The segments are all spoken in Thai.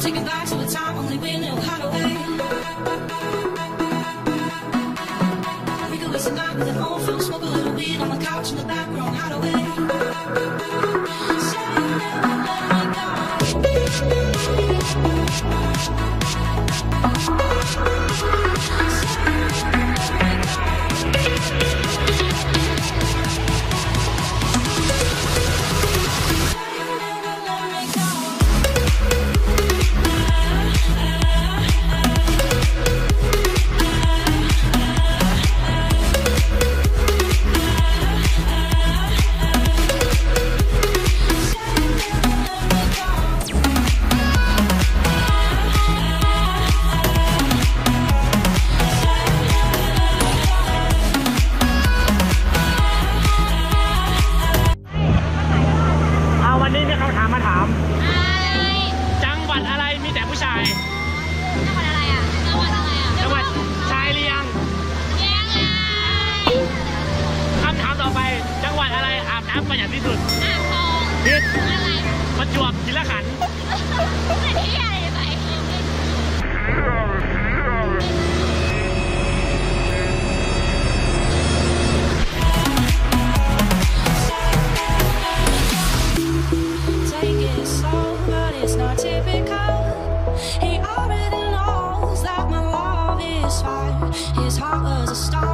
Take me back. ผิดประจวบทีละขันธ์ Take it slow, but it's not typical. He already knows that my love is fire. His heart was a stone,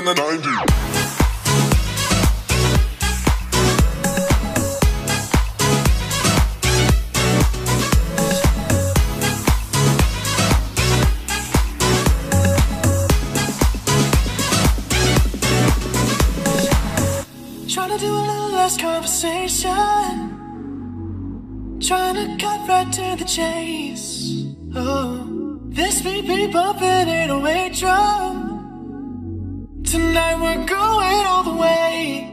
in the 90s. Trying to do a little less conversation. Trying to cut right to the chase. Oh, this beat be bumping way drum. Tonight we're going all the way.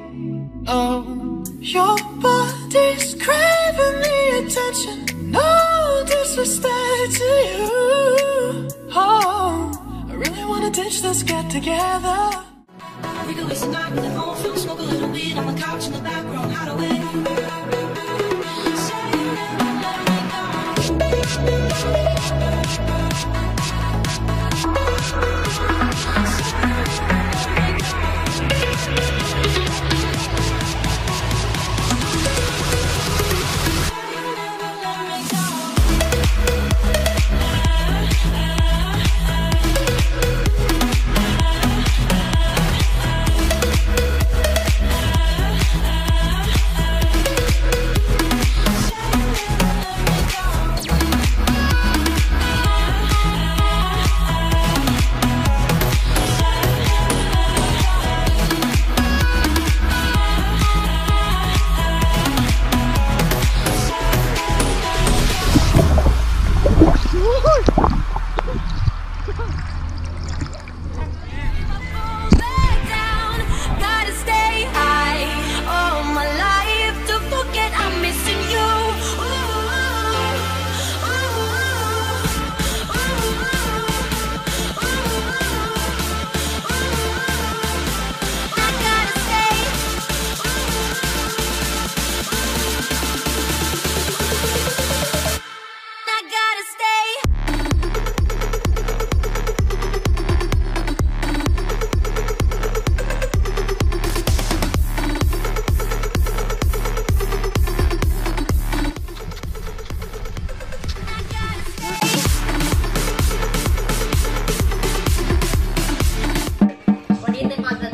Oh, your body's craving the attention. No disrespect to you. Oh, I really wanna ditch this get together. We could waste a night with an old smoke a little weed on the couch in the background, hide away.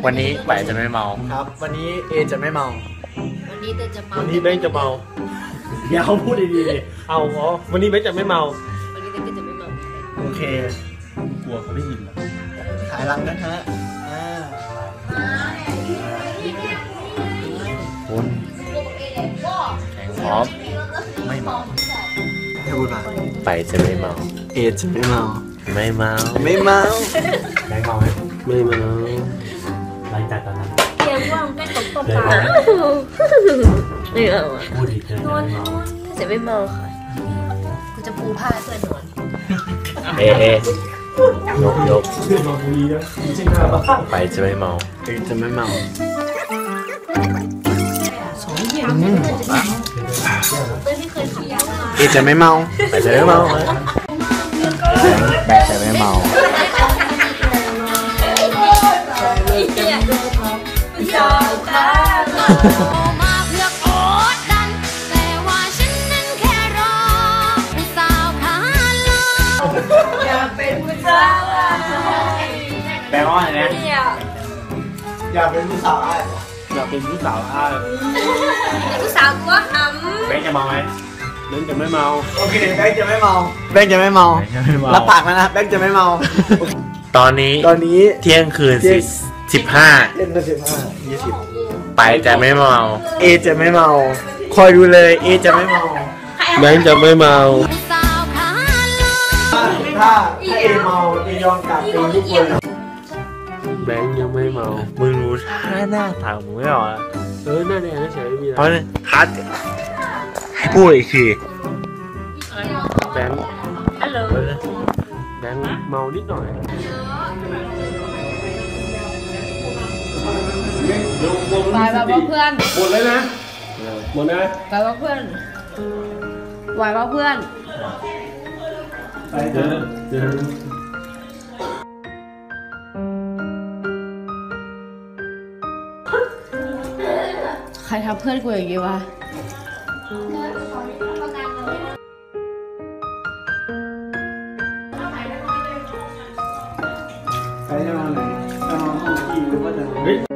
วันนี้ไปจะไม่เมาครับ วันนี้เอจะไม่เมา วันนี้เต้นจะเมา วันนี้แบงค์จะเมาเดี๋ยวพูดดีๆดิเอาอ๋อวันนี้แบงค์จะไม่เมา วันนี้เต้นก็จะไม่เมา โอเค กลัวเขาได้ยินเหรอถ่ายรังนะฮะอ่าคุณแข็งพร้อม ไม่เมาให้พูดมาไปจะไม่เมา เอจะไม่เมา ไม่เมา ไม่เมาแบงค์เมาไหมไม่เมา หลังจากตอนนั้นเตรียมว่างก็ตกตบเลยตาเมาไหมไม่เอาอะพูดดีเกินจะไม่เมาถ้าจะไม่เมาค่ะกูจะปูผ้าให้เพื่อนนอนเอะเอะยกยกเรื่องมาคุยนะไม่ใช่หน้าบ้านไปจะไม่เมาเอจะไม่เมาเต้นไม่เคยขับรถมาเอจะไม่เมาไปจะไม่เมาแบงค์จะไม่เมา แต่ว่าฉันนั้นแค่รอเป็นสาวขาลอแบงค์ว่าอะไรนะอยากเป็นผู้สาวอ้ายอยากเป็นผู้สาวอ้ายผู้สาวตัวหแบงค์จะเมาไหมเล่นจะไม่เมาโอเคแบงค์จะไม่เมาแบงค์จะไม่เมา แบงค์จะไม่เมา รับปากแล้วนะ แบงค์จะไม่เมา ตอนนี้ ตอนนี้เที่ยงคืนเที่ยง สิบห้าเล่นกันสิบห้ายี่สิบไปจะไม่เมาเอจะไม่เมา คอยดูเลยเอจะไม่เมาแบงค์จะไม่เมาเป็นสาวขาลอถ้าถ้าเอเมาเอยอมกลับเป็นทุกคนแบงค์ยังไม่เมา มึงรู้ท่าหน้าทางมึงไม่ออกอะเออหน้าแดงเฉยๆมีเพราะอะไรเนี่ยฮัทให้พูดอีกทีแบงค์แบงค์เมานิดหน่อย ไปแบบว่าเพื่อน หมดเลยนะ หมดนะไปว่าเพื่อนไหวว่าเพื่อน ไปเจเถออะเจอใครทำเพื่อนกูอย่างงี้วะ ไปจะนอนไหนจะนอนห้องพี่หรือว่าจะนอน เฮ้ย